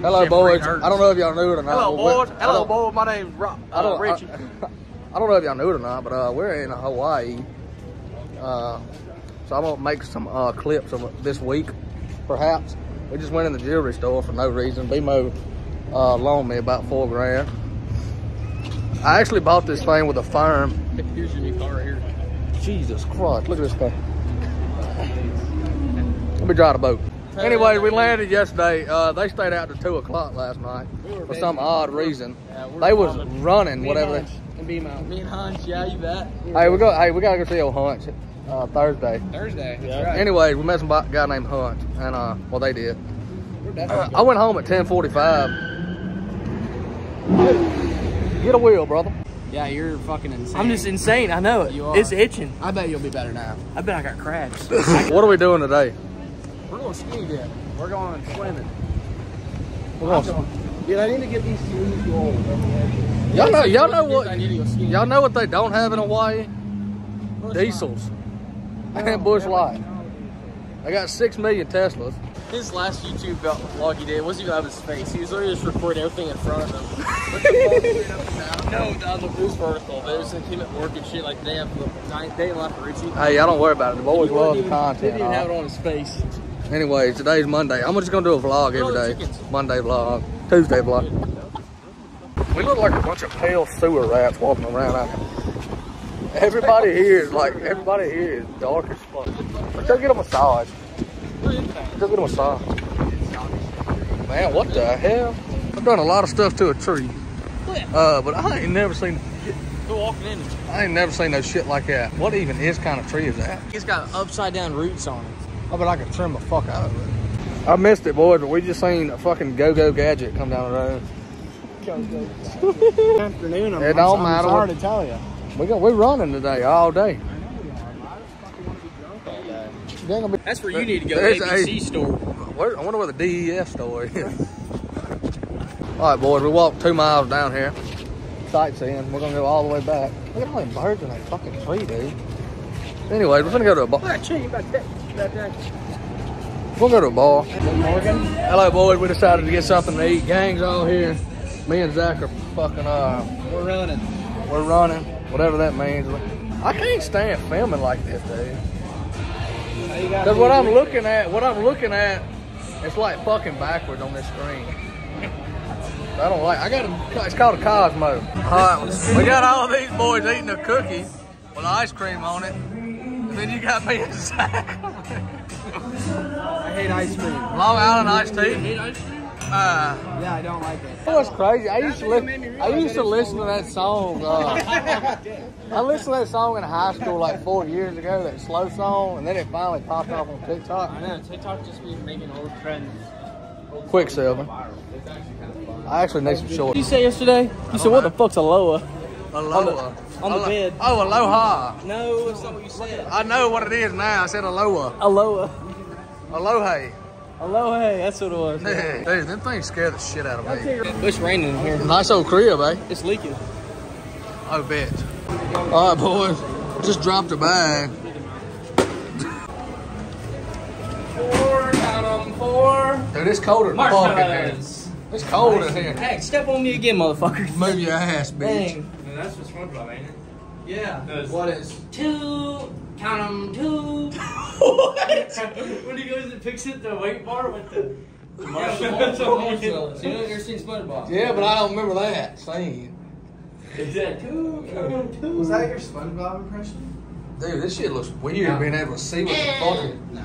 Hello, boys. I don't know if y'all knew it or not. Hello, boys. I Hello, boys. My name's Ro- I uh, don't, Richii. I, I don't know if y'all knew it or not, but uh, we're in Hawaii. Uh, so I'm gonna make some uh, clips of this week, perhaps. We just went in the jewelry store for no reason. BMO uh, loaned me about four grand. I actually bought this thing with Affirm. Here's your new car right here. Jesus Christ, look at this thing. Let me drive the boat. Anyway, we landed yesterday. Uh, they stayed out to two o'clock last night for some odd reason. Yeah, we're They was bombing. running, Me and whatever. Hunch. And be out. Me and Hunch, yeah, you bet. They, hey, we go. Hey, we gotta go see old Hunch uh, Thursday. Thursday. That's Anyway, right. Anyways, we met some guy named Hunt, and uh, well, they did. Uh, I went home at ten forty-five. Get a wheel, brother. Yeah, you're fucking insane. I'm just insane. I know it. You are. It's itching. I bet you'll be better now. I bet I got crabs. What are we doing today? We're going ski dip. We're going swimming. We're going- Dude, I need to get these shoes gold. Y'all know, y'all know I need to what? Y'all know what they don't have in Hawaii? Diesels and oh, Busch Light. I got six million Teslas. His last YouTube vlog he did wasn't even out of his face. He was literally just recording everything in front of him. no, down the boost vertical. But it was like him at work and shit. Like they have the nine day left for Richii. Hey, y'all don't worry about it. The boys He love didn't the even- content. Didn't even have it on his face. Anyway, today's Monday. I'm just gonna do a vlog every day. Monday vlog, Tuesday vlog. We look like a bunch of pale sewer rats walking around out here. Everybody here is like, everybody here is dark as fuck. Let's go get a massage. Let's go get a massage. Man, what the hell? I've done a lot of stuff to a tree. Uh, but I ain't never seen, Go walking in. I ain't never seen no shit like that. What even is kind of tree is that? He's got upside down roots on it. Oh, I bet I could trim the fuck out of it. I missed it, boys, but we just seen a fucking go-go gadget come down the road. Afternoon. I'm, It don't matter sorry to tell you. We got we running today all day. You ain't gonna be- That's where you need to go. There's ABC a- store. Where, I wonder where the DEF store is. all right, boys, we walked two miles down here, sightseeing. We're gonna go all the way back. Look at all them birds in that fucking tree, dude. Anyway, we're gonna go to a bar. Look at that about that. We'll go to a bar. Morgan. Hello, boys. We decided to get something to eat. Gang's all here. Me and Zach are fucking uh, We're running. we're running, whatever that means. I can't stand filming like this, dude. Because what I'm looking at, what I'm looking at, it's like fucking backwards on this screen. I don't like. I got a. It's called a Cosmo. All right, we got all these boys eating a cookie with ice cream on it. And then you got me and Zach. I hate ice cream. Long Island iced tea. You hate ice cream? Uh, Yeah, I don't like it. You know what's crazy? I used to listen. I used to listen to that song. Uh, I listened to that song in high school like four years ago. That slow song, and then it finally popped off on TikTok. I know, TikTok just be making old trends. Quicksilver. It's actually kind of fun. I actually need some What shorts. you say yesterday? You said, what the fuck's aloha? Aloha. on the Alo- bed. Oh, aloha. No, that's not what you said. I know what it is now. I said aloha. Aloha. Aloha. Aloha, that's what it was. Dude, them things scare the shit out of me. It's raining in here. Nice old crib, eh? It's leaking. Oh, bitch. All right, boys. Just dropped a bag. Four, count them, four. Dude, it's colder than fuck in here. It's cold in here. Hey, step on me again, motherfuckers. Move your ass, bitch. Dang. That's just SpongeBob, ain't it? Yeah. What is? Two, count them, two. when he goes and picks it the weight bar with the. Marshmallows. You know, you ever seen SpongeBob? Yeah, but I don't remember that scene. Is that two? Count 'em, two. Was that your SpongeBob impression? Dude, this shit looks weird being able to see what the fucking. Eh.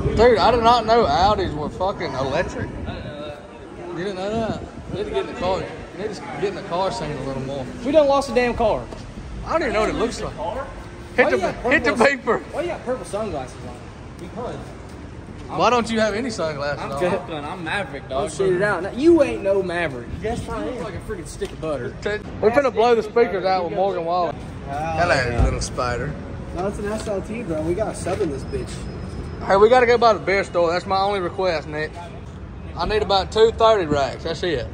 No. Dude, I did not know Audis were fucking electric. You didn't know that? You need to get in the car. You need to get in the car scene a little more. We done lost a damn car. I don't even know what it looks like. Why Hit the got hit the paper. Why you got purple sunglasses on? Because Why don't you have any sunglasses I'm on? Shotgun, I'm Maverick, dog. Shit it out. Now, you ain't no Maverick. Yes, I am. like a freaking stick of butter. We're finna blow the speakers out with Morgan Wallen. Oh, Hello, little spider. No, it's an SLT, bro. We got a sub in this bitch. Hey, we gotta go by the beer store. That's my only request, Nick. I need about two 30 racks. That's it.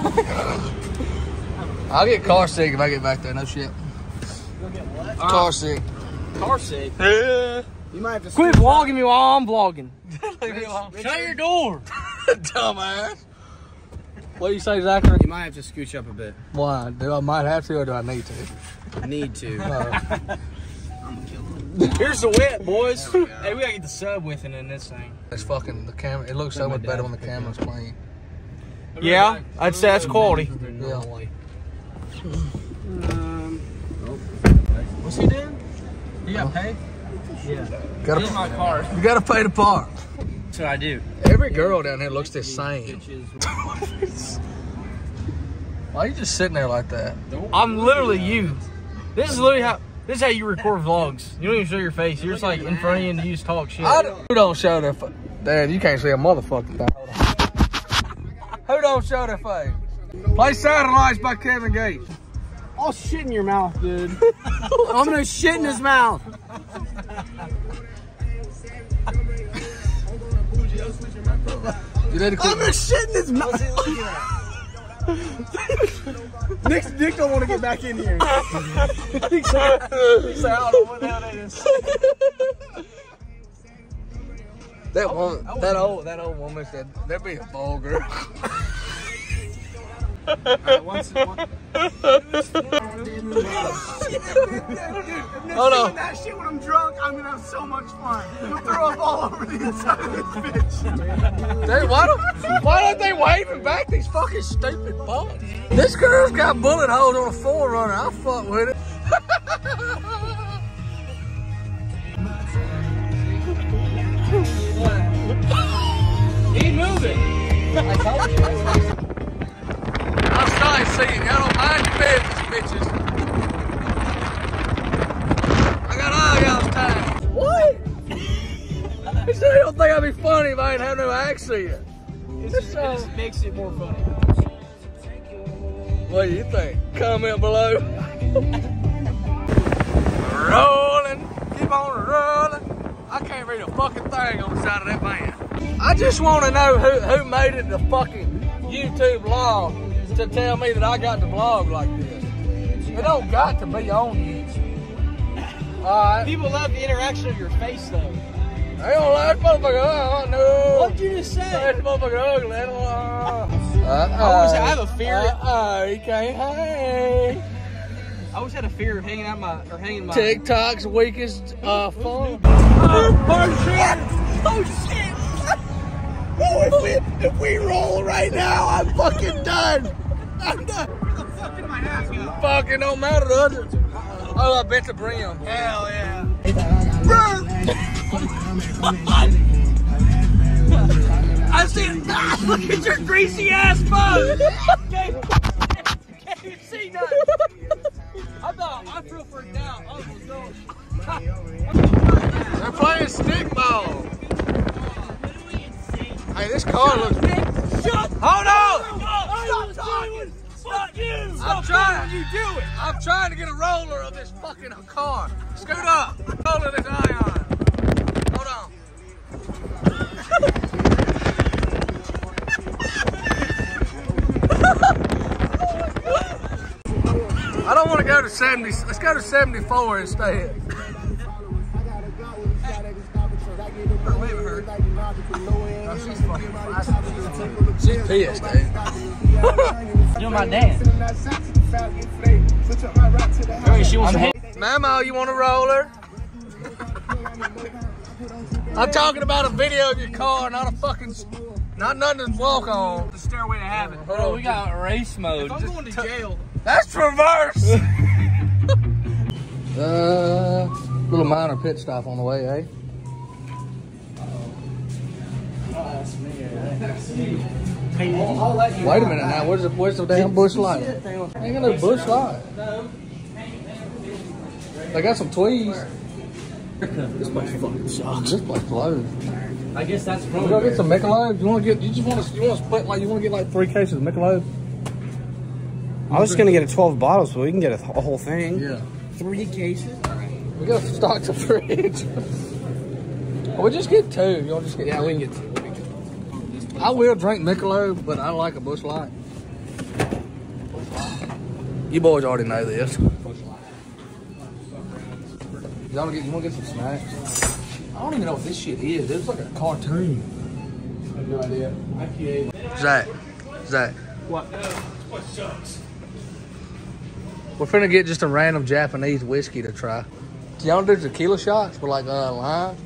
I'll get car sick if I get back there. No shit. Car sick. Car sick. Yeah. You might have to Quit vlogging me while I'm vlogging. Leave me alone. Shut your door. Dumbass. What do you say, Zachary? You might have to scooch up a bit. Why? Do I might have to or do I need to? Need to. Uh, Here's the whip, boys. hey, we gotta get the sub with it in this thing. it's fucking the camera. It looks so much better when the camera's clean. Yeah, I'd say that's quality. Yeah. Um, What's he doing? You got paid? Gotta, In my car. you gotta pay the park. That's what I do. Every girl down here looks the same. Why are you just sitting there like that? I'm literally you. This is literally how. This is how you record vlogs. You don't even show your face. You're just like in front of you and you just talk shit. I don't, who don't show their face? Dad, you can't see a motherfucking thing. Who don't show their face? Play Satellites by Kevin Gates. I'll shit in your mouth, dude. I'm gonna shit in his mouth. You need to quit. I'm gonna shit in his mouth. Nick, Nick don't want to get back in here. That woman, that old, that old woman said they're being vulgar. Hold on. That shit when I'm drunk, I'm gonna have so much fun. You'll throw up all over the inside of this bitch. They, why don't why don't they waving back these fucking stupid bullets? This girl's got bullet holes on a 4Runner. I'll fuck with it. Keep moving. I started seeing y'all don't mind your business, bitches. I got all y'all's time. What? You said you don't think I'd be funny if I didn't have no accent. It just, it just makes it more funny. What do you think? Comment below. rolling, keep on rolling. I can't read a fucking thing on the side of that van. I just want to know who, who made it the fucking YouTube law to tell me that I got to vlog like this. It don't got to be on YouTube. Alright. People love the interaction of your face, though. I don't like motherfucker. Oh, no. What'd you just say? That motherfucker ugly. I uh, I always I have a fear. Uh, he can't hang. I always had a fear of hanging out my or hanging my. TikTok's weakest uh, phone. Oh shit! Oh shit! Oh, if we if we roll right now, I'm fucking done. I'm. Fucking my ass go. Fucking don't matter, does it? Oh, I bet the brim. Hell yeah. I see. Ah, look at your greasy ass bug. can't, can't even see nothing. I thought I feel freaked out. I was going. They're playing stickball. Hey, this car looks. Shut! Hold on! Stop talking. Fuck you. I'm Stop trying. you do it. I'm trying to get a roller of this fucking car. Scoot up. Roller this ion. Hold on. I don't want to go to 70. Let's go to 74 instead. She's pissed, dude. You're my dad. Hey, she wants to hang. Mamo, you want a roller? I'm talking about a video of your car, not a fucking, not nothing to walk on. The stairway to heaven. Hold on, we got race mode. If I'm going to jail. That's reverse. uh, little minor pit stop on the way, eh? Wait a minute now. Where's the where's the damn Busch Light? Ain't got no Busch Light. They got some tweeds. This place fucking sucks. This place closed. I guess that's We go get some Michelob. You want to get? You just want to? You want to split like? You want to get like three cases of Michelob? I was just gonna get a 12 bottles, but we can get a, th- a whole thing. Yeah. Three cases? We got to stock the fridge. We just get two. Y'all just get? Yeah, we can get two. I will drink Michelob, but I like a Busch Light. You boys already know this. Y'all wanna get? You want to get some snacks? I don't even know what this shit is. It's like a cartoon. I have no idea. IPA. Zach, Zach. What? What sucks? We're finna get just a random Japanese whiskey to try. Do y'all do tequila shots with like uh, lime?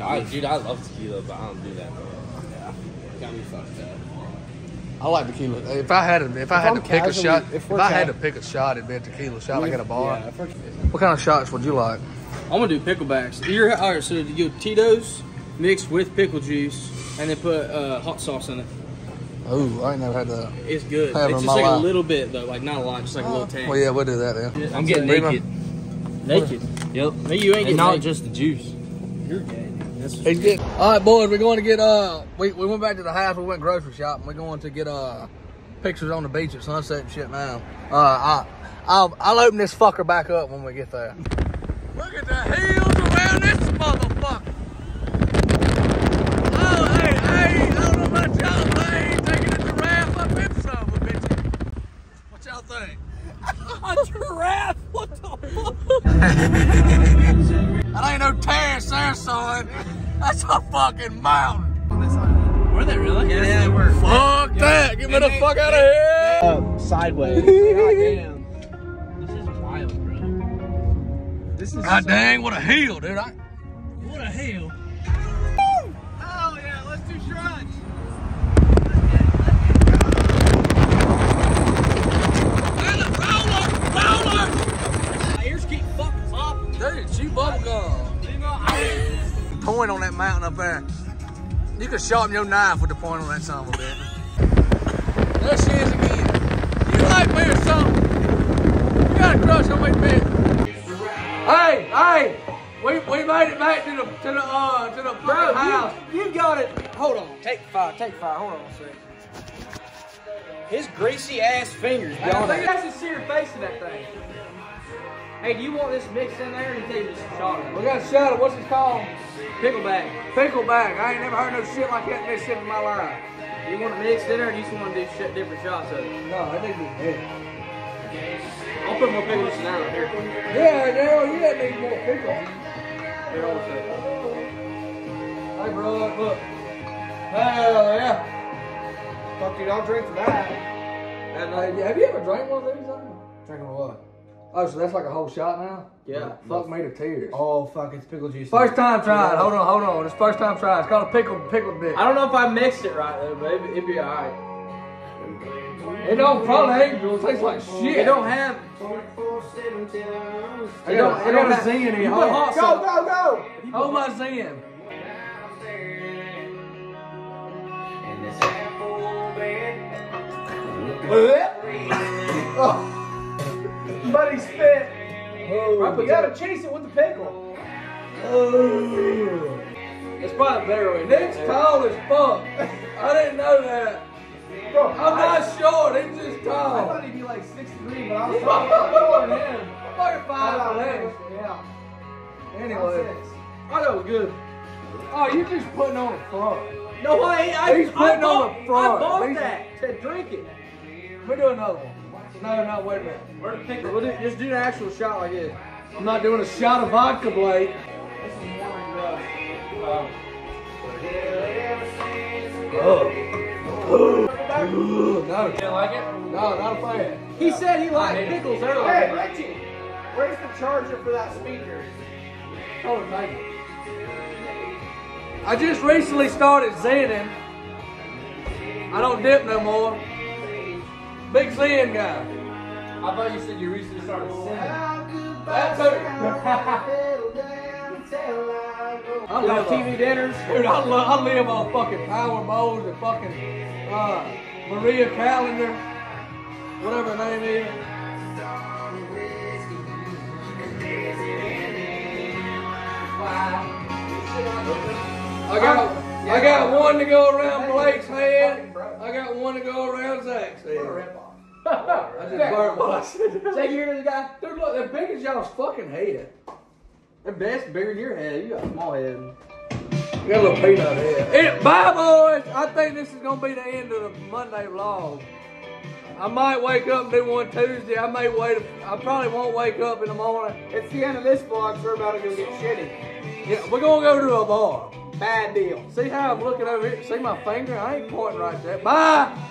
I, dude, I love tequila, but I don't do that. Got me fucked up. I like tequila. If I had to, if I had I'm to pick a shot, if if, we're I had to pick a shot, it'd be a tequila shot like at a bar. Yeah, What kind of shots would you like? I'm gonna do picklebacks. You're all right. So you do Tito's mixed with pickle juice, and then put uh, hot sauce in it. Ooh, I ain't never had that. It's good. It's just like life. a little bit though, like not a lot, just like a little tank. Well, yeah, we'll do that then. I'm getting Bring my- naked. Naked. Yep. No, you ain't And getting not naked. just the juice. You're gay. He's getting. All right, boys, we're going to get. Uh, we, we went back to the house. We went grocery shopping. We're going to get uh pictures on the beach at sunset and shit now. Uh, I, I'll I'll open this fucker back up when we get there. Look at the heels around this motherfucker. That's a fucking mountain. Were they really? Yeah, yeah, they were. Fuck that. Get me the fuck out of here. Uh, sideways. God damn. This is wild, bro. This is. God dang, what a hill, dude. I, What a hell. Hell yeah, let's do shrunch. My ears keep fucking popping. dude, chew bubble gum. Point on that mountain up there. You could sharpen your knife with the point on that son of a bitch. There she is again. You like me or something? You got a crush on me, bitch. Hey, hey, we, we made it back to the to the uh to the Bro, house. you, you got it. Hold on. Take five. Take five. Hold on a second. His greasy ass fingers. Y'all look at- guys see your face in that thing. Hey, do you want this mixed in there, or do you take this shot? of We got a shot of what's it called? Pickleback. Pickleback. I ain't never heard no shit like that in in my life. You want it mixed in there, or do you just want to do shit, different shots of it? No, I to be dead. I'll put more pickles in there. Here. Yeah, you got need more pickles. Here, a second. Hey, bro, look. Hell yeah. Fuck dude, I'll drink that. And, uh, have you ever drank one of these? Drinking what? Oh, so that's like a whole shot now? Yeah. Fuck me to tears. Oh fuck, it's pickle juice. First time tried. Hold on, hold on. It's first time tried. It's called a pickle pickle dick. I don't know if I mixed it right though, but it'd, it'd be alright. It don't probably ain't. It tastes like shit. It don't have. I got, I got a ZYN in here. You Hold put hot Go, go, go! Hold my ZYN. Oh. Buddy spit. Oh, You gotta chase it with the pickle. Oh. It's probably a better way. Nick's tall as fuck. I didn't know that. Bro, I'm not short. He's just tall. I thought he'd be like 6'3", but I was taller than him. I'm like five eleven. Yeah. Anyway. I know it's good. Oh, you just putting on a front. No, I ain't. I, He's I putting bought, on the front. I bought He's- that to drink it. We do another one. No, no, wait a minute. Where the pickle? We'll do, just do an actual shot like this. I'm not doing a shot of vodka, Blake. Oh. No, You like it? no, not a fan. He said he liked pickles Hey, earlier. Richii, where's the charger for that speaker? Oh, thank you. I just recently started zenning. I don't dip no more. Big ZYN guy. I thought you said you recently started singing. That's it. I love TV dinners. Dude, I, lo- I live on fucking Power Bowls and fucking uh, Maria Callender, whatever her name is. I got, I got one to go around Blake's head. I got one to go around Zach's head. I just burnt what I said. You hear this guy? Dude, look, they're big as y'all's fucking head. The best bigger than your head. You got a small head. You got a little peanut head. It, bye, boys. I think this is gonna be the end of the Monday vlog. I might wake up and do one Tuesday. I may wait. I probably won't wake up in the morning. It's the end of this vlog, so we're about to go get shitty. Yeah, we're gonna go to a bar. Bad deal. See how I'm looking over here? See my finger? I ain't pointing right there. Bye.